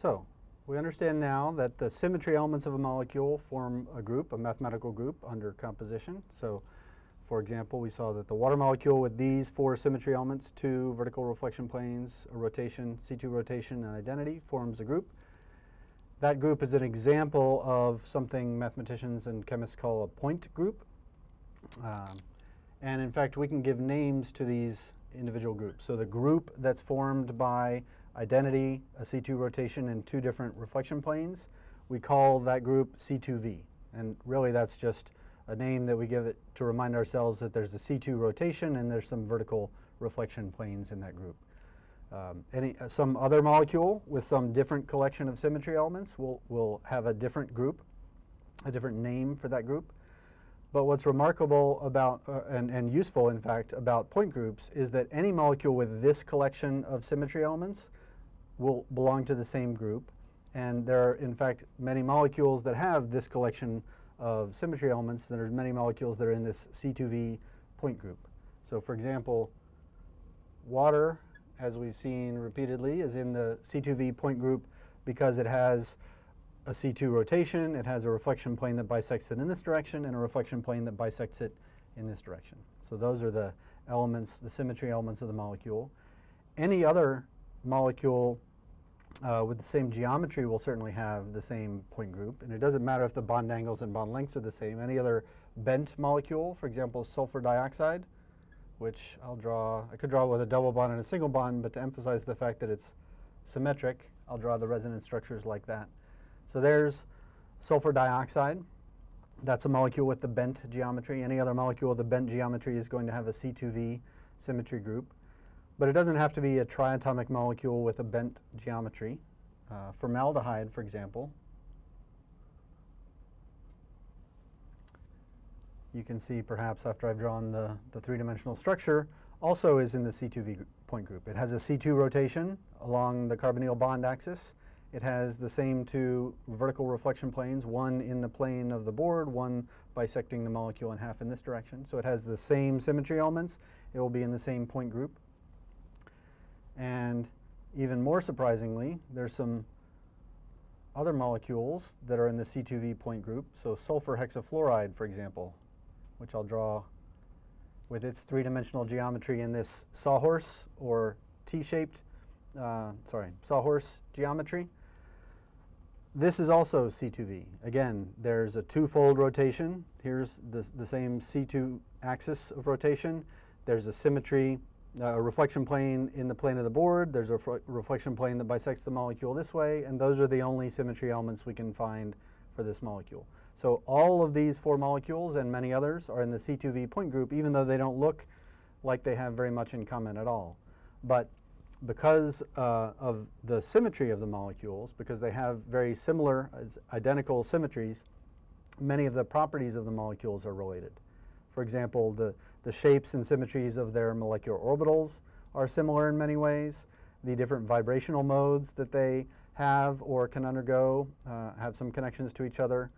So we understand now that the symmetry elements of a molecule form a group, a mathematical group under composition. So for example, we saw that the water molecule with these four symmetry elements, two vertical reflection planes, a rotation, C2 rotation, and identity, forms a group. That group is an example of something mathematicians and chemists call a point group. Um, and in fact, we can give names to these individual groups. So the group that's formed by identity, a C2 rotation, and two different reflection planes, we call that group C2V. And really that's just a name that we give it to remind ourselves that there's a C2 rotation and there's some vertical reflection planes in that group. Um, any, uh, some other molecule with some different collection of symmetry elements will, will have a different group, a different name for that group. But what's remarkable about, uh, and, and useful in fact, about point groups is that any molecule with this collection of symmetry elements will belong to the same group. And there are, in fact, many molecules that have this collection of symmetry elements. There's many molecules that are in this C2V point group. So for example, water, as we've seen repeatedly, is in the C2V point group because it has a C2 rotation, it has a reflection plane that bisects it in this direction, and a reflection plane that bisects it in this direction. So those are the elements, the symmetry elements of the molecule. Any other molecule uh, with the same geometry we'll certainly have the same point group. And it doesn't matter if the bond angles and bond lengths are the same. Any other bent molecule, for example, sulfur dioxide, which I'll draw, I could draw with a double bond and a single bond, but to emphasize the fact that it's symmetric, I'll draw the resonance structures like that. So there's sulfur dioxide. That's a molecule with the bent geometry. Any other molecule with the bent geometry is going to have a C2V symmetry group. But it doesn't have to be a triatomic molecule with a bent geometry. Uh, formaldehyde, for example, you can see perhaps after I've drawn the, the three-dimensional structure, also is in the C2V point group. It has a C2 rotation along the carbonyl bond axis. It has the same two vertical reflection planes, one in the plane of the board, one bisecting the molecule in half in this direction. So it has the same symmetry elements. It will be in the same point group. And even more surprisingly, there's some other molecules that are in the C2V point group. So sulfur hexafluoride, for example, which I'll draw with its three-dimensional geometry in this sawhorse or T-shaped, uh, sorry, sawhorse geometry. This is also C2V. Again, there's a twofold rotation. Here's the, the same C2 axis of rotation. There's a symmetry, a reflection plane in the plane of the board. There's a reflection plane that bisects the molecule this way, and those are the only symmetry elements we can find for this molecule. So all of these four molecules and many others are in the C2V point group, even though they don't look like they have very much in common at all. But because uh, of the symmetry of the molecules, because they have very similar, identical symmetries, many of the properties of the molecules are related. For example, the, the shapes and symmetries of their molecular orbitals are similar in many ways. The different vibrational modes that they have or can undergo uh, have some connections to each other.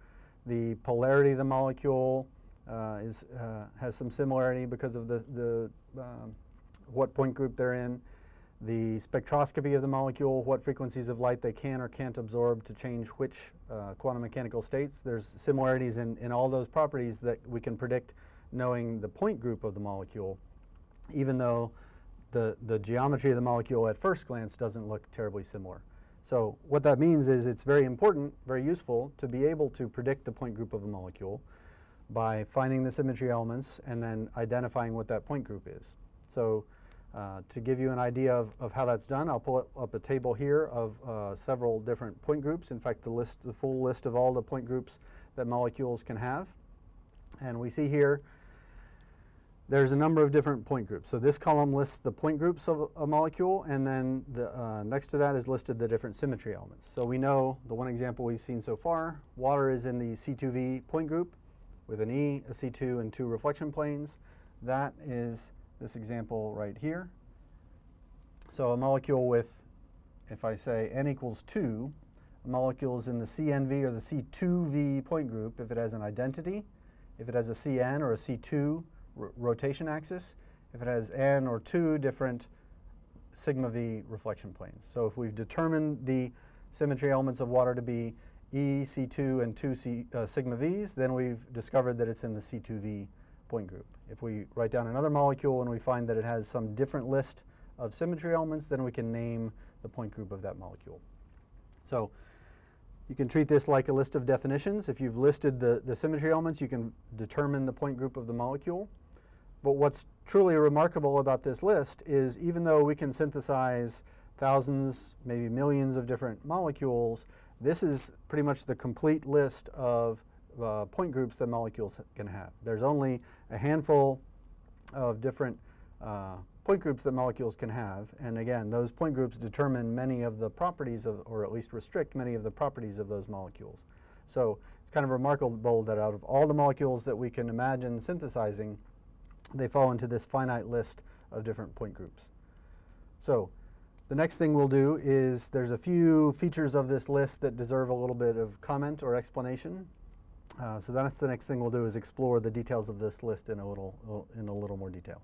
The polarity of the molecule uh, is, uh, has some similarity because of the, the um, what point group they're in the spectroscopy of the molecule, what frequencies of light they can or can't absorb to change which uh, quantum mechanical states. There's similarities in, in all those properties that we can predict knowing the point group of the molecule, even though the, the geometry of the molecule at first glance doesn't look terribly similar. So what that means is it's very important, very useful to be able to predict the point group of a molecule by finding the symmetry elements and then identifying what that point group is. So uh, to give you an idea of, of how that's done, I'll pull up a table here of uh, several different point groups. In fact, the list, the full list of all the point groups that molecules can have. And we see here there's a number of different point groups. So this column lists the point groups of a molecule, and then the, uh, next to that is listed the different symmetry elements. So we know the one example we've seen so far, water is in the C2V point group with an E, a C2, and two reflection planes. That is this example right here. So a molecule with, if I say n equals 2, a molecule is in the CNV or the C2V point group if it has an identity, if it has a CN or a C2 rotation axis, if it has n or two different sigma v reflection planes. So if we've determined the symmetry elements of water to be E, C2, and 2 C, uh, sigma Vs, then we've discovered that it's in the C2V point group. If we write down another molecule and we find that it has some different list of symmetry elements, then we can name the point group of that molecule. So you can treat this like a list of definitions. If you've listed the, the symmetry elements, you can determine the point group of the molecule. But what's truly remarkable about this list is even though we can synthesize thousands, maybe millions of different molecules, this is pretty much the complete list of uh, point groups that molecules can have. There's only a handful of different uh, point groups that molecules can have. And again, those point groups determine many of the properties of, or at least restrict many of the properties of those molecules. So it's kind of remarkable that out of all the molecules that we can imagine synthesizing, they fall into this finite list of different point groups. So the next thing we'll do is there's a few features of this list that deserve a little bit of comment or explanation. Uh, so that's the next thing we'll do is explore the details of this list in a little, in a little more detail.